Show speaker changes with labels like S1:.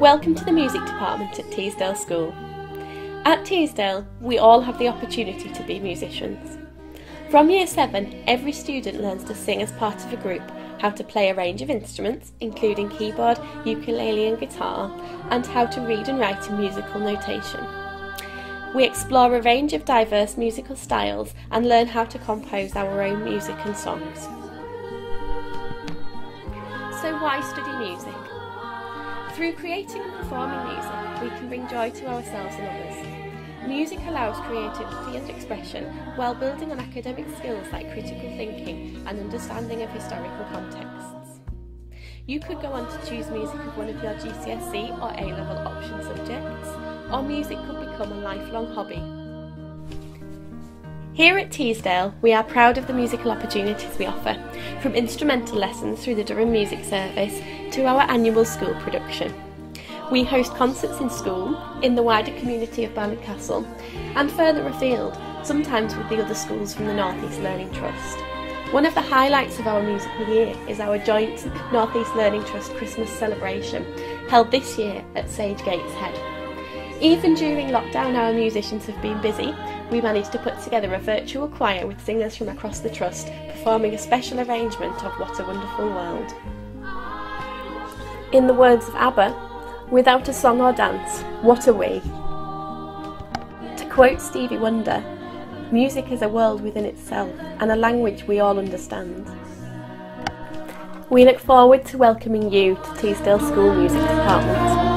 S1: Welcome to the music department at Teesdale School. At Teesdale, we all have the opportunity to be musicians. From year 7, every student learns to sing as part of a group, how to play a range of instruments, including keyboard, ukulele and guitar, and how to read and write in musical notation. We explore a range of diverse musical styles and learn how to compose our own music and songs. So why study music? Through creating and performing music, we can bring joy to ourselves and others. Music allows creativity and expression while building on academic skills like critical thinking and understanding of historical contexts. You could go on to choose music as one of your GCSE or A-level option subjects, or music could become a lifelong hobby. Here at Teesdale, we are proud of the musical opportunities we offer, from instrumental lessons through the Durham Music Service to our annual school production. We host concerts in school, in the wider community of Barnard Castle, and further afield, sometimes with the other schools from the North East Learning Trust. One of the highlights of our musical year is our joint North East Learning Trust Christmas celebration, held this year at Sage Gateshead. Even during lockdown, our musicians have been busy. We managed to put together a virtual choir with singers from across the Trust performing a special arrangement of What a Wonderful World. In the words of ABBA, without a song or dance, what are we? To quote Stevie Wonder, music is a world within itself and a language we all understand. We look forward to welcoming you to Teesdale School Music Department.